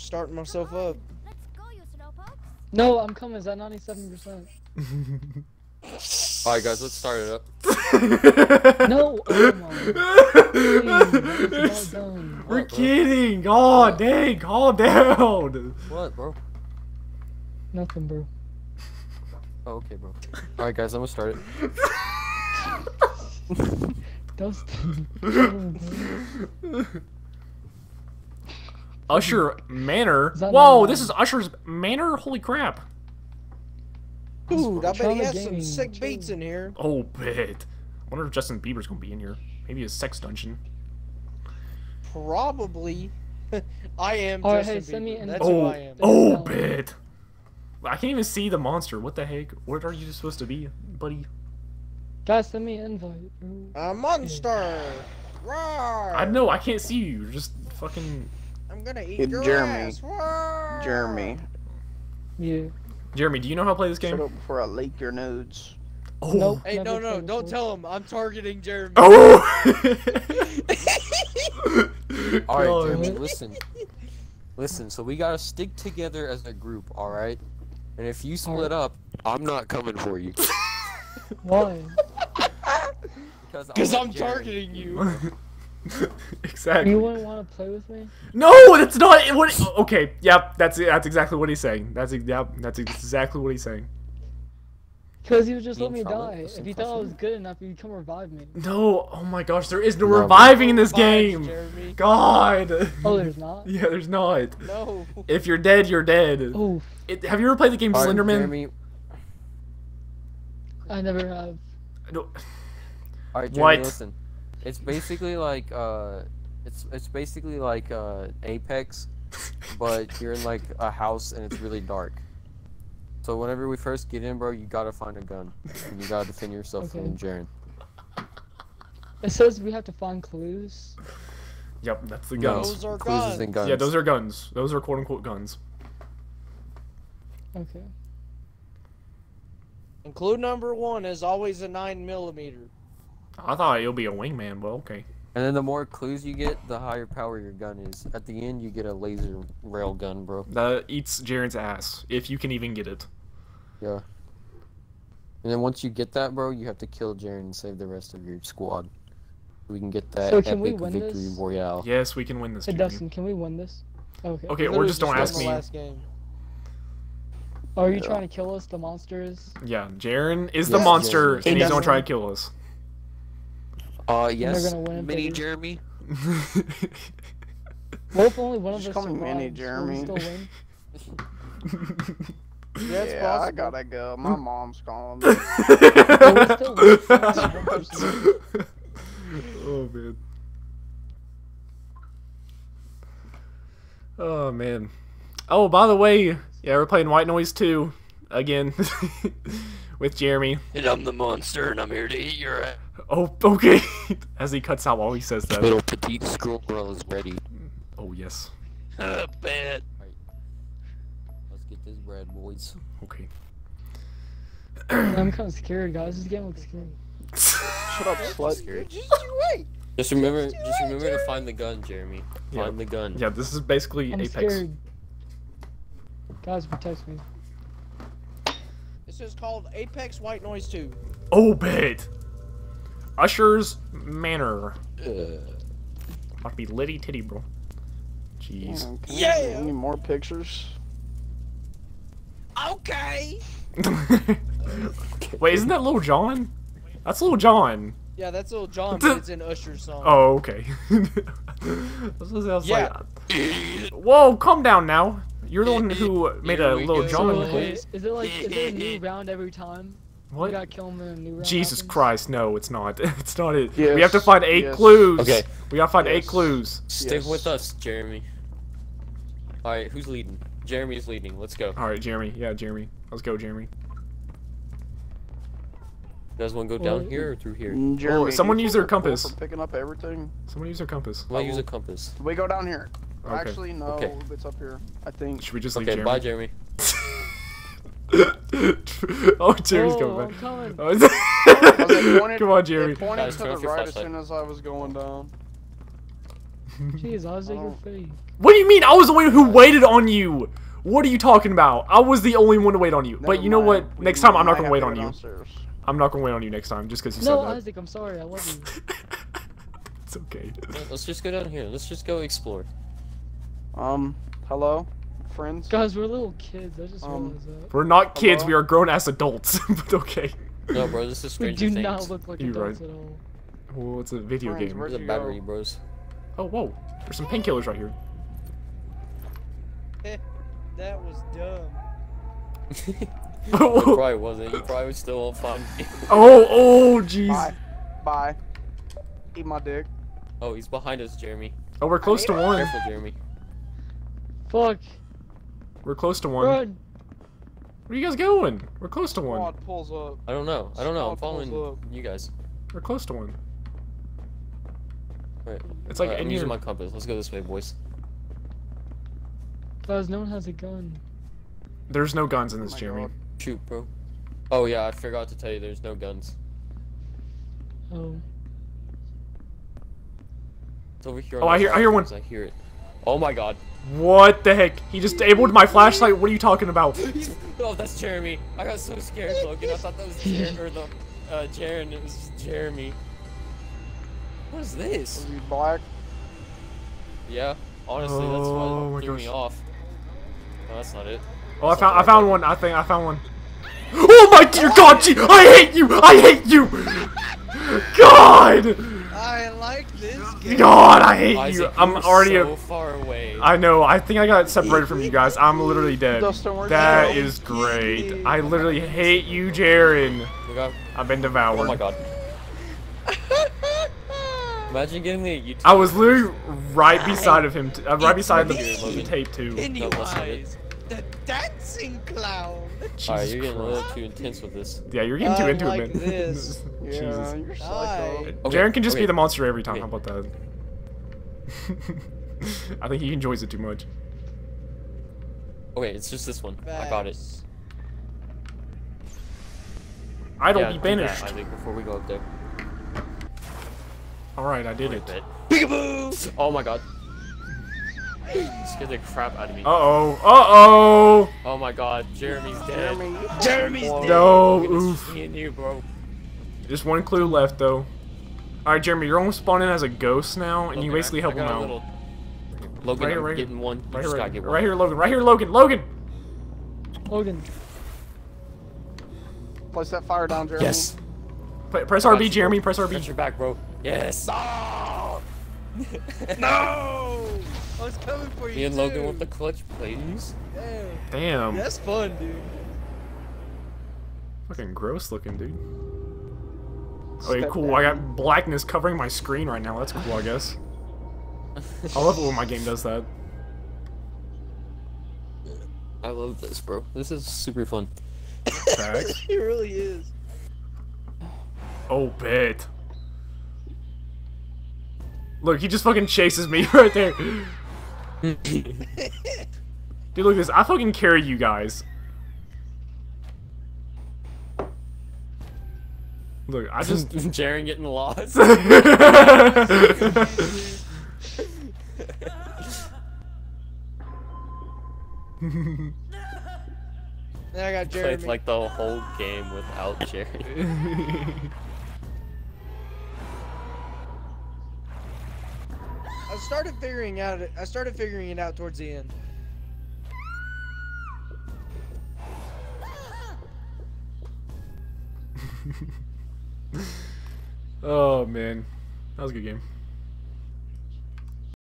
starting myself up. Let's go, you. No, I'm coming. Is that 97%? Alright, guys, let's start it up. No. Oh my. Please, it's not done. We're What, bro? kidding. Oh, dang. Calm down. What, bro? Nothing, bro. Oh, okay, bro. Alright, guys, I'm gonna start it. Dustin. Usher Manor. Whoa, not- this is Usher's Manor? Holy crap. Dude, I bet he Trauma has some sick chill. beats in here. Oh, bet. I wonder if Justin Bieber's gonna be in here. Maybe a sex dungeon. Probably. I am Alright, Justin hey, send me Bieber. an- That's oh, who Oh, I am. oh, down. bet. I can't even see the monster. What the heck? What are you supposed to be, buddy? Guys, send me an invite. A monster. Roar. I know. I can't see you. You're just fucking. I'm gonna eat Hey, your Jeremy. ass. Roar. Jeremy, Yeah. Jeremy, do you know how to play this game? shut game? up before I leak your nudes. Oh. Nope. Hey, no, no, don't before. tell him. I'm targeting Jeremy. Oh. Alright, Jeremy, listen. Listen, so we gotta stick together as a group, alright? And if you split up, I'm not coming for you. Why? Because Because like I'm targeting you. exactly. You wouldn't want to play with me? No, that's not what. Okay, yep, that's that's exactly what he's saying. That's yep, that's exactly what he's saying. Because he would just let me die. If he thought I was good enough, he'd come revive me. No, oh my gosh, there is no No, reviving in this game. Jeremy. God. Oh, there's not? Yeah, there's not. No. If you're dead, you're dead. Oof. It, have you ever played the game Alright, Slenderman? Jeremy, I never have. No. Alright, Jeremy, What? listen. It's basically like uh it's it's basically like uh Apex, but you're in like a house and it's really dark. So whenever we first get in, bro, you gotta find a gun. And you gotta defend yourself Okay. from Jeron. It says we have to find clues. Yep, that's the No, guns. Those are cruises guns. and guns. Yeah, those are guns. Those are quote unquote guns. Okay. And clue number one is always a nine millimeter. I thought it'll be a wingman, but okay. And then the more clues you get, the higher power your gun is. At the end, you get a laser rail gun, bro. That eats Jeron's ass, if you can even get it. Yeah. And then once you get that, bro, you have to kill Jeron and save the rest of your squad. We can get that So can we epic win victory this? royale. Yes, we can win this. Hey, Jeremy. Dustin, can we win this? Okay. Okay, or Literally just don't won ask me. Last game. Are you Yeah. trying to kill us, the monsters? Yeah, Jeron is the Yes, monster, yes, and he's yes. gonna try to kill us. Uh, they're yes, gonna win Mini baby. Jeremy. What if only one of Just us call me survives? Mini Will we Jeremy. still win? Yeah, yeah, I gotta go. My mom's calling me. we're still winning. oh man. Oh man. Oh, by the way, yeah, we're playing White Noise 2 again with Jeremy. And I'm the monster, and I'm here to eat your ass. Oh, okay. As he cuts out while he says that. Little petite squirrel is ready. Oh yes. Uh, bad. Let's get this bread, boys. Okay. I'm kind of scared, guys. This game looks scary. Shut up, slut. Just wait. Just remember, just remember to find the gun, Jeremy. Yeah. Find the gun. Yeah, this is basically I'm Apex. scared. Guys, protect me. This is called Apex White Noise 2. Oh, bet. Usher's Manor. Uh, About to be litty titty, bro. Jeez. Damn, Yeah. you Any more pictures? Okay. Wait, isn't that Little John? That's Little John. Yeah, that's little John, but it's in Usher's song. Oh, okay. I was, Yeah. like, whoa, calm down now. You're the one who made Here a we Little. John. So, quote. wait, is it like, is it a new round every time? We What? gotta kill him in a new round. Jesus happens? Christ, no, it's not. It's not it. we have to find eight yes. clues. Okay. We gotta find eight clues. Stick Yes. with us, Jeremy. Alright, who's leading? Jeremy's leading. Let's go. Alright, Jeremy. Yeah, Jeremy. Let's go, Jeremy. Does one want to go Well, down here or through here? Mm, Jeremy, do someone use their compass. For picking up everything. Someone use their compass. I'm gonna use a compass. We go down here. Okay. Actually, no. Okay. It's up here. I think. Should we just leave Okay, Jeremy? bye, Jeremy. oh, Jeremy's Whoa, coming I'm back. coming. Oh, pointed, Come on, Jeremy. It pointed to the right as soon as I was going down. Jeez, Isaac, you're Oh. fake. What do you mean? I was the one who waited on you. What are you talking about? I was the only one to wait on you. but Never you know mind. what? We Next time I'm not gonna wait on go you. downstairs. I'm not gonna wait on you next time just because you No, said that. No, Isaac, I'm sorry. I love you. It's okay. Let's just go down here. Let's just go explore. Um, hello, friends. Guys, we're little kids. I just Um, realized that. We're not kids. Hello? We are grown ass adults. but okay. No, bro, this is We Stranger do Things. not look like You're adults at all. Well, it's a video Friends, game. where'd There's a battery, go? bros. Oh, whoa. There's some painkillers right here. That was dumb. it oh, probably wasn't. You probably was still won't oh, oh, jeez. Bye. Bye. Eat my dick. Oh, he's behind us, Jeremy. Oh, we're close to one. Careful, Jeremy. Fuck. We're close to one. Where are you guys going? We're close to one. Squad pulls up. I don't know. I don't know. I'm following you guys. We're close to one. Alright. It's like Alright, in I'm using my compass. Let's go this way, boys. Guys, no one has a gun. There's no guns in Oh this, my Jeremy. God. Eh? Shoot, bro. Oh yeah, I forgot to tell you. There's no guns. Oh. It's over here. Oh, I the hear- I hear one. I hear it. Oh my god. What the heck? He just disabled my flashlight. What are you talking about? oh, that's Jeremy. I got so scared, Logan. I thought that was Jer- or the uh, Jeron. It was Jeremy. What is this? Was he black? Yeah, honestly, that's Oh what my threw gosh. me off. No, that's not it. Oh, I found. I found one. I think I found one. Oh my dear God! Gee, I hate you! I hate you! God! I like this game. God, I hate Isaac, you. you I'm already. so far away. I know. I think I got separated from you guys. I'm literally dead. Dustin, That go? is great. I literally hate you, Jeron. I've been devoured. Oh my god. Imagine getting the YouTube. I was literally right beside of him, uh, right beside the Here, tape too. Pennywise, that's not it. The dancing clown. Alright, Jesus you're getting a little too intense with this. Yeah, you're getting too into Unlike it, man. this. Yeah, Jesus. you're psycho. Hi. Okay, Jeron can just okay. be the monster every time. Okay. How about that? I think he enjoys it too much. Okay, it's just this one. I got it. Facts. Idle yeah, be do banished. That, Isaac, before we go up there. All right, I did Wait it. a bit. Peekaboo! Oh my god. Scared the crap out of me. Uh oh. Uh oh. Oh my god, Jeremy's dead. Jeremy, you Jeremy's fucking No. Look at this, Oof. Me and you, bro. Just one clue left though. All right, Jeremy, you're almost spawning as a ghost now, and you basically I- help I him out. little- Logan, Right here, I'm right here. getting one. You Right just here, gotta right, get right here, Logan. Right here, Logan. Logan. Logan. Place that fire down, Jeremy. Yes. P- press RB, you, Jeremy. Press Got RB. your back, bro. Yes. No! I was coming for you. Me and Logan with the clutch plays. Damn. Damn. That's fun, dude. Fucking gross looking, dude. Okay, Step cool. I got blackness covering my screen right now. That's cool, I guess. I love it when my game does that. I love this, bro. This is super fun. Facts. It really is. Oh, bet. Look, he just fucking chases me right there. Dude, look at this. I fucking carry you guys. Look, I just. Jeron getting lost. Then I got Played Jeremy. like the whole game without Jerry. I started figuring out. I started figuring it out towards the end. oh man, that was a good game.